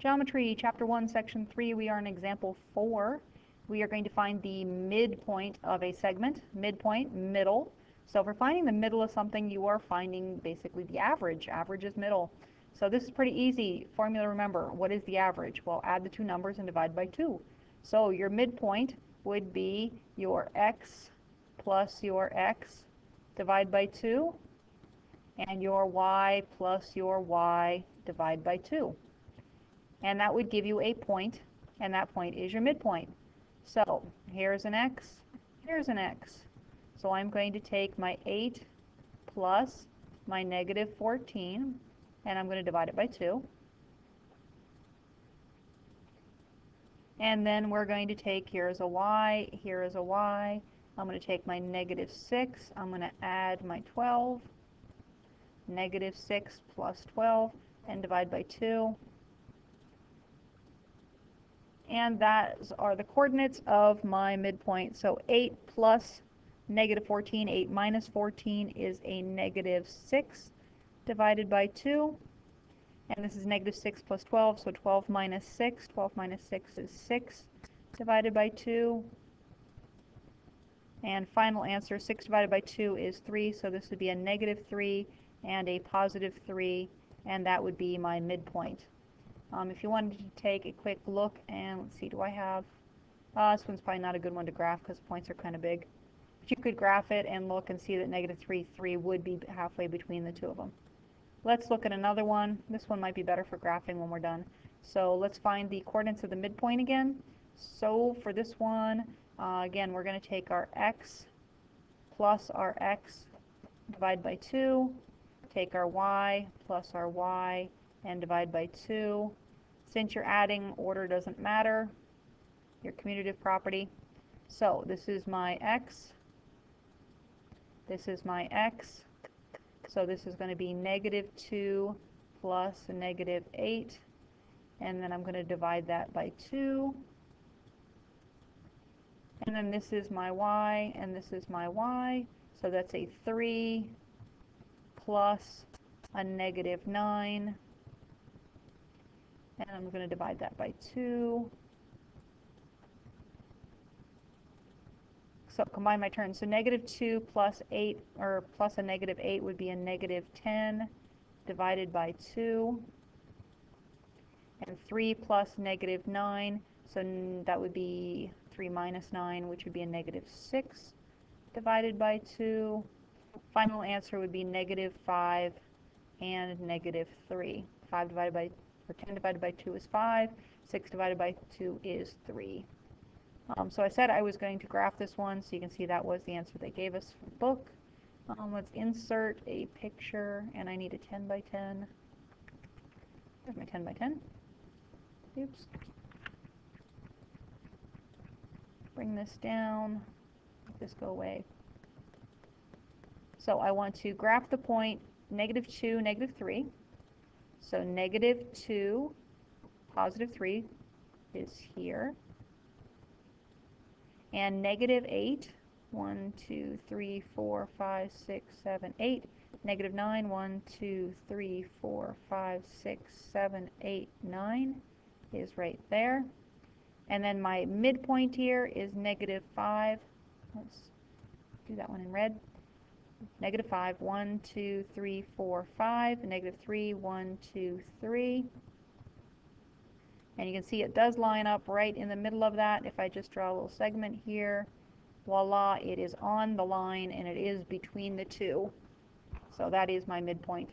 Geometry, Chapter 1, Section 3, we are in Example 4. We are going to find the midpoint of a segment, midpoint, middle. So for finding the middle of something, you are finding basically the average. Average is middle. So this is pretty easy. Formula, remember, what is the average? Well, add the two numbers and divide by 2. So your midpoint would be your x plus your x divide by 2 and your y plus your y divide by 2 and that would give you a point, and that point is your midpoint. So here's an x, here's an x. So I'm going to take my 8 plus my negative 14, and I'm going to divide it by 2. And then we're going to take, here's a y, here is a y. I'm going to take my negative 6, I'm going to add my 12, negative 6 plus 12, and divide by 2 and that are the coordinates of my midpoint. So 8 plus negative 14, 8 minus 14 is a negative 6 divided by 2. And this is negative 6 plus 12, so 12 minus 6. 12 minus 6 is 6 divided by 2. And final answer, 6 divided by 2 is 3, so this would be a negative 3 and a positive 3, and that would be my midpoint. Um, if you wanted to take a quick look and let's see, do I have, uh, this one's probably not a good one to graph because points are kind of big. But you could graph it and look and see that negative 3, 3 would be halfway between the two of them. Let's look at another one. This one might be better for graphing when we're done. So let's find the coordinates of the midpoint again. So for this one, uh, again, we're going to take our x plus our x divide by 2, take our y plus our y, and divide by 2. Since you're adding, order doesn't matter, your commutative property. So this is my x, this is my x, so this is going to be negative 2 plus negative 8, and then I'm going to divide that by 2. And then this is my y, and this is my y, so that's a 3 plus a negative 9 and I'm going to divide that by 2. So combine my terms. So negative 2 plus 8, or plus a negative 8 would be a negative 10 divided by 2. And 3 plus negative 9, so that would be 3 minus 9, which would be a negative 6 divided by 2. Final answer would be negative 5 and negative 3. 5 divided by or 10 divided by 2 is 5. 6 divided by 2 is 3. Um, so I said I was going to graph this one, so you can see that was the answer they gave us from the book. Um, let's insert a picture, and I need a 10 by 10. There's my 10 by 10. Oops. Bring this down. Let this go away. So I want to graph the point negative 2, negative 3. So negative 2, positive 3 is here. And negative 8, 1, 2, 3, 4, 5, 6, 7, 8. Negative 9, 1, 2, 3, 4, 5, 6, 7, 8, 9 is right there. And then my midpoint here is negative 5. Let's do that one in red negative 5, 1, 2, 3, 4, 5, negative 3, 1, 2, 3. And you can see it does line up right in the middle of that. If I just draw a little segment here, voila, it is on the line and it is between the two. So that is my midpoint.